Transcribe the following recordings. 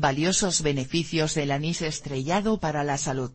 Valiosos beneficios del anís estrellado para la salud.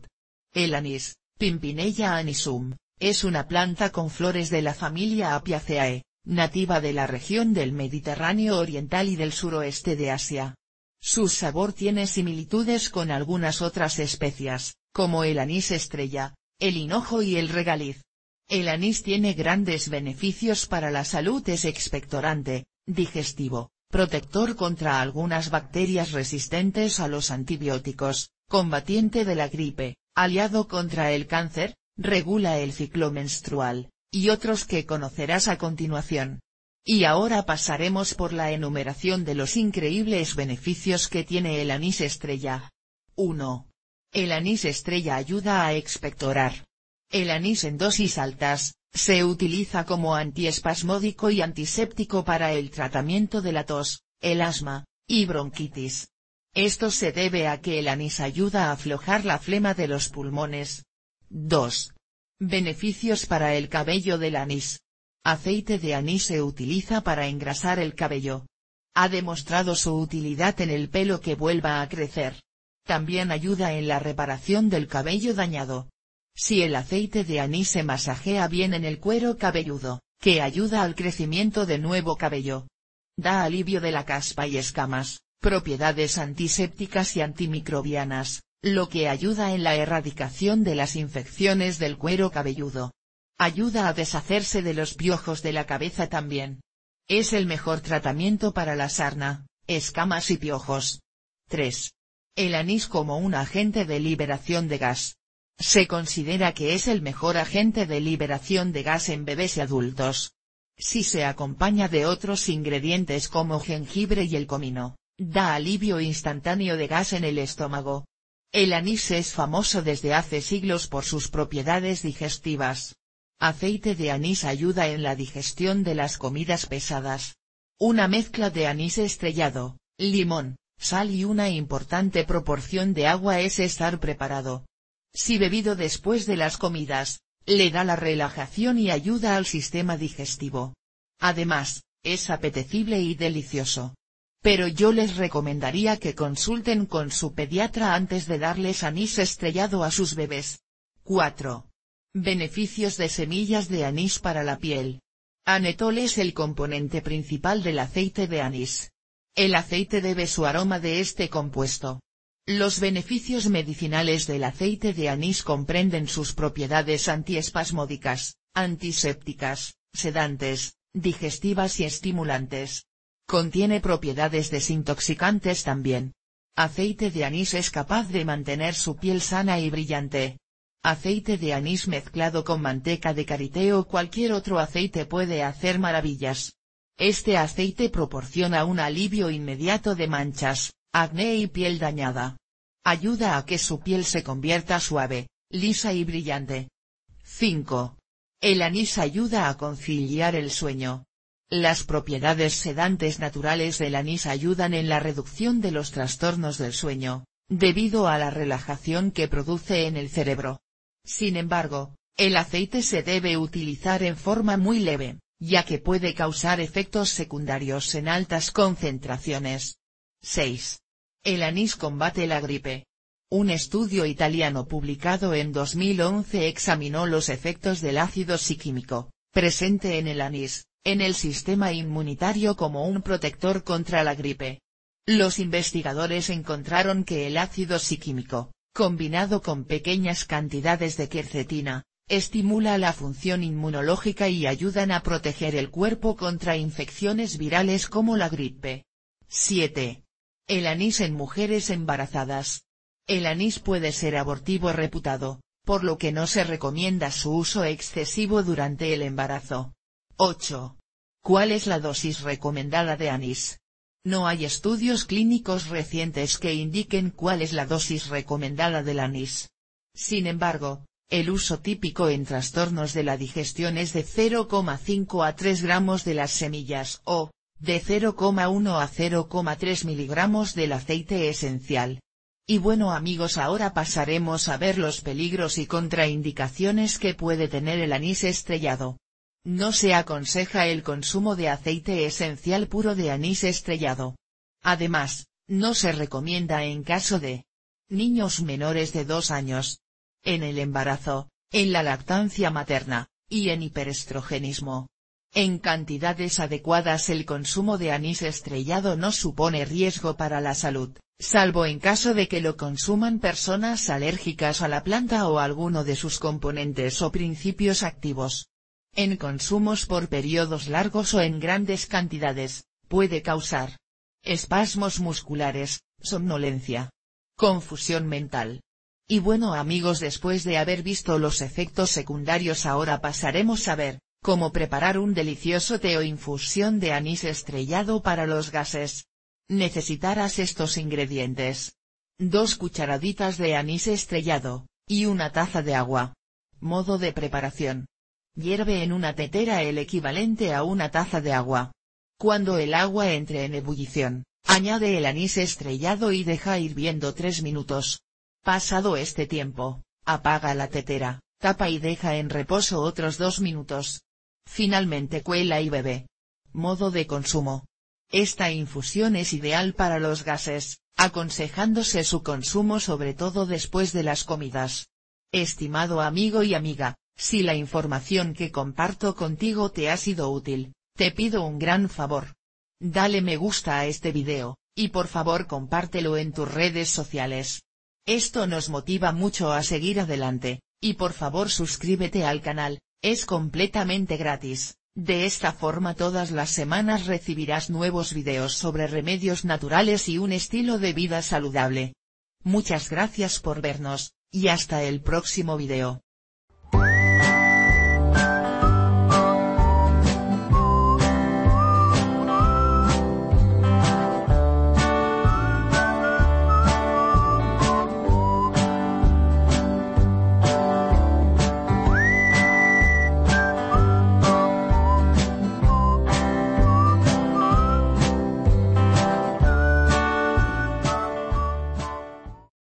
El anís, Pimpinella anisum, es una planta con flores de la familia Apiaceae, nativa de la región del Mediterráneo oriental y del suroeste de Asia. Su sabor tiene similitudes con algunas otras especias, como el anís estrella, el hinojo y el regaliz. El anís tiene grandes beneficios para la salud es expectorante, digestivo, protector contra algunas bacterias resistentes a los antibióticos, combatiente de la gripe, aliado contra el cáncer, regula el ciclo menstrual, y otros que conocerás a continuación. Y ahora pasaremos por la enumeración de los increíbles beneficios que tiene el anís estrella. 1. El anís estrella ayuda a expectorar. El anís en dosis altas, se utiliza como antiespasmódico y antiséptico para el tratamiento de la tos, el asma, y bronquitis. Esto se debe a que el anís ayuda a aflojar la flema de los pulmones. 2. Beneficios para el cabello del anís. Aceite de anís se utiliza para engrasar el cabello. Ha demostrado su utilidad en el pelo que vuelva a crecer. También ayuda en la reparación del cabello dañado. Si el aceite de anís se masajea bien en el cuero cabelludo, que ayuda al crecimiento de nuevo cabello. Da alivio de la caspa y escamas, propiedades antisépticas y antimicrobianas, lo que ayuda en la erradicación de las infecciones del cuero cabelludo. Ayuda a deshacerse de los piojos de la cabeza también. Es el mejor tratamiento para la sarna, escamas y piojos. 3. El anís como un agente de liberación de gas. Se considera que es el mejor agente de liberación de gas en bebés y adultos. Si se acompaña de otros ingredientes como jengibre y el comino, da alivio instantáneo de gas en el estómago. El anís es famoso desde hace siglos por sus propiedades digestivas. Aceite de anís ayuda en la digestión de las comidas pesadas. Una mezcla de anís estrellado, limón, sal y una importante proporción de agua es estar preparado. Si bebido después de las comidas, le da la relajación y ayuda al sistema digestivo. Además, es apetecible y delicioso. Pero yo les recomendaría que consulten con su pediatra antes de darles anís estrellado a sus bebés. 4. Beneficios de semillas de anís para la piel. Anetol es el componente principal del aceite de anís. El aceite debe su aroma de este compuesto. Los beneficios medicinales del aceite de anís comprenden sus propiedades antiespasmódicas, antisépticas, sedantes, digestivas y estimulantes. Contiene propiedades desintoxicantes también. Aceite de anís es capaz de mantener su piel sana y brillante. Aceite de anís mezclado con manteca de karité o cualquier otro aceite puede hacer maravillas. Este aceite proporciona un alivio inmediato de manchas, acné y piel dañada. Ayuda a que su piel se convierta suave, lisa y brillante. 5. El anís ayuda a conciliar el sueño. Las propiedades sedantes naturales del anís ayudan en la reducción de los trastornos del sueño, debido a la relajación que produce en el cerebro. Sin embargo, el aceite se debe utilizar en forma muy leve, ya que puede causar efectos secundarios en altas concentraciones. 6. El anís combate la gripe. Un estudio italiano publicado en 2011 examinó los efectos del ácido psiquímico, presente en el anís, en el sistema inmunitario como un protector contra la gripe. Los investigadores encontraron que el ácido psiquímico, combinado con pequeñas cantidades de quercetina, estimula la función inmunológica y ayudan a proteger el cuerpo contra infecciones virales como la gripe. 7. El anís en mujeres embarazadas. El anís puede ser abortivo reputado, por lo que no se recomienda su uso excesivo durante el embarazo. 8. ¿Cuál es la dosis recomendada de anís? No hay estudios clínicos recientes que indiquen cuál es la dosis recomendada del anís. Sin embargo, el uso típico en trastornos de la digestión es de 0,5 a 3 gramos de las semillas o, de 0,1 a 0,3 miligramos del aceite esencial. Y bueno amigos ahora pasaremos a ver los peligros y contraindicaciones que puede tener el anís estrellado. No se aconseja el consumo de aceite esencial puro de anís estrellado. Además, No se recomienda en caso de niños menores de 2 años. En el embarazo, en la lactancia materna, y en hiperestrogenismo. En cantidades adecuadas el consumo de anís estrellado no supone riesgo para la salud, salvo en caso de que lo consuman personas alérgicas a la planta o alguno de sus componentes o principios activos. En consumos por periodos largos o en grandes cantidades, puede causar espasmos musculares, somnolencia, confusión mental. Y bueno amigos después de haber visto los efectos secundarios ahora pasaremos a ver, cómo preparar un delicioso té o infusión de anís estrellado para los gases. Necesitarás estos ingredientes. Dos cucharaditas de anís estrellado, y una taza de agua. Modo de preparación. Hierve en una tetera el equivalente a una taza de agua. Cuando el agua entre en ebullición, añade el anís estrellado y deja hirviendo 3 minutos. Pasado este tiempo, apaga la tetera, tapa y deja en reposo otros 2 minutos. Finalmente cuela y bebe. Modo de consumo. Esta infusión es ideal para los gases, aconsejándose su consumo sobre todo después de las comidas. Estimado amigo y amiga, si la información que comparto contigo te ha sido útil, te pido un gran favor. Dale me gusta a este video, y por favor compártelo en tus redes sociales. Esto nos motiva mucho a seguir adelante, y por favor suscríbete al canal, es completamente gratis. De esta forma todas las semanas recibirás nuevos videos sobre remedios naturales y un estilo de vida saludable. Muchas gracias por vernos, y hasta el próximo video.